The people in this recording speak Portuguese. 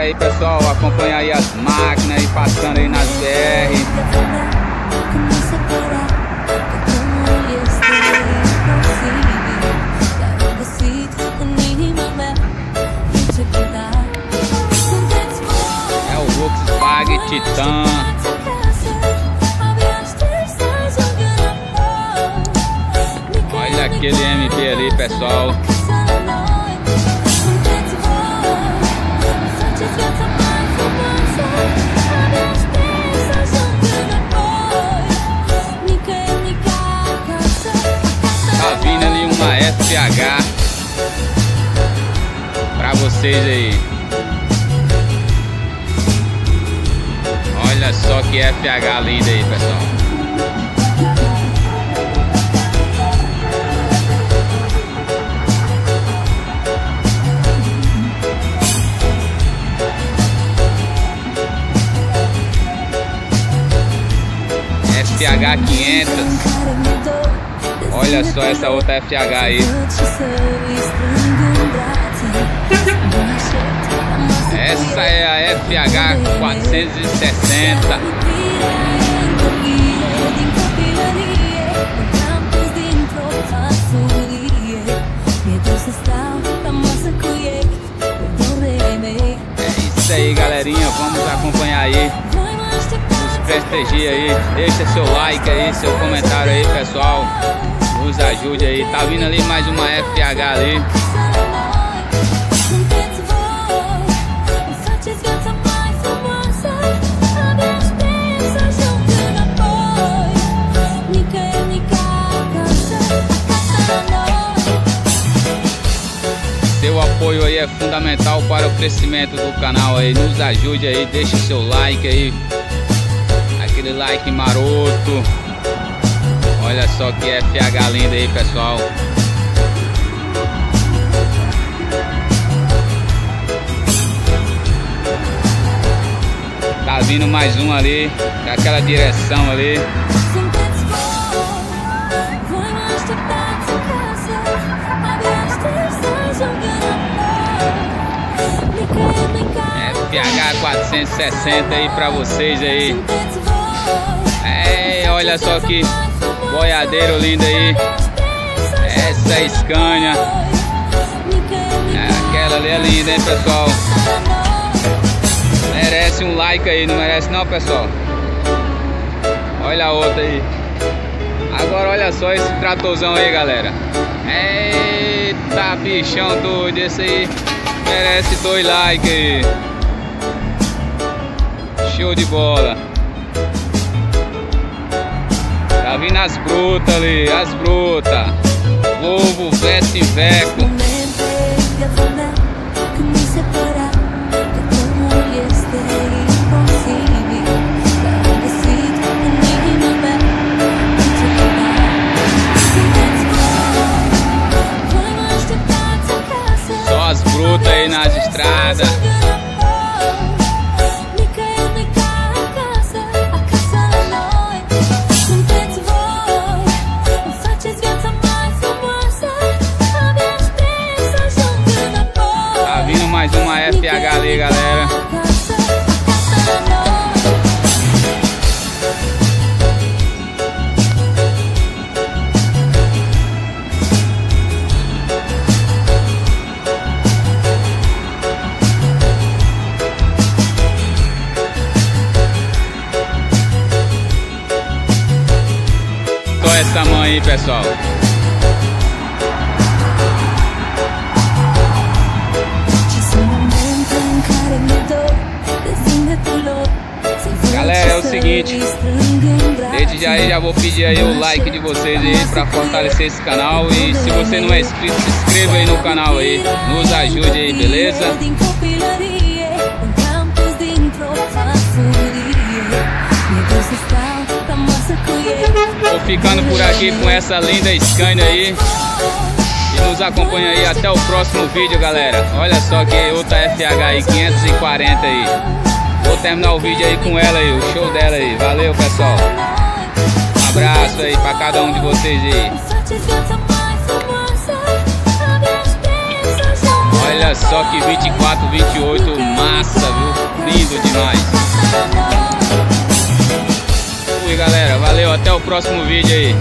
aí, pessoal. Acompanha aí as máquinas aí passando aí nas BR. É o Volkswagen Titan. Olha aquele MP ali, pessoal. FH pra vocês aí. Olha só que FH linda aí, pessoal. FH 500. Olha só essa outra FH aí. Essa é a FH 460. É isso aí, galerinha. Vamos acompanhar aí. Prestigia aí. Deixa seu like aí, seu comentário aí, pessoal. Nos ajude aí. Tá vindo ali mais uma FH ali. Seu apoio aí é fundamental para o crescimento do canal aí. Nos ajude aí, deixe seu like aí. Aquele like maroto. Olha só que FH linda aí, pessoal. Tá vindo mais um ali, daquela direção ali. FH 460 aí pra vocês aí. É, olha só que boiadeiro lindo aí. Essa é Scania. É, aquela ali é linda, hein, pessoal? Merece um like aí, não merece não, pessoal? Olha a outra aí. Agora olha só esse tratorzão aí, galera. Eita, bichão doido esse aí. Merece dois likes aí. Show de bola. Vindo as brutas ali, as brutas. Volvo, Veste, Veco. Só as brutas aí nas estradas. Só essa mão aí, pessoal. Galera, é o seguinte, desde já já vou pedir aí o like de vocês aí pra fortalecer esse canal e se você não é inscrito, se inscreva aí no canal aí, nos ajude aí, beleza? Vou ficando por aqui com essa linda Scania aí e nos acompanha aí até o próximo vídeo, galera. Olha só que outra FH aí, 540 aí. Vou terminar o vídeo aí com ela aí, o show dela aí. Valeu, pessoal. Um abraço aí pra cada um de vocês aí. Olha só que 24, 28, massa, viu? Lindo demais. Fui galera, valeu, até o próximo vídeo aí.